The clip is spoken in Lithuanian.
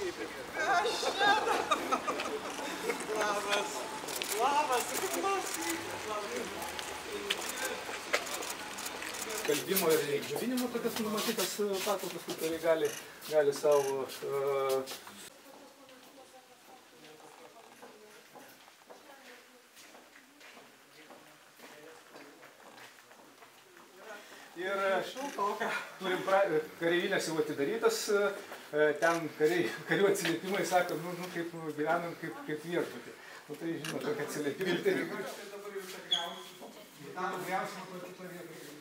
Aš Labas. Labas, kaip klausytas. Kalbimo ir džiovinimo tokias numatytas patalpas, kur tėvai gali, gali savo uh, e, Ir šiltoka. Turim pra, kareivinės jau atidarytas, e, ten kariai, karių atsiliepimai sako, nu, nu kaip gyvenam kaip, kaip viešbutį. Nu tai žinot, tokie atsiliepimai. Tai... Gitano griausimo to kito vietoj.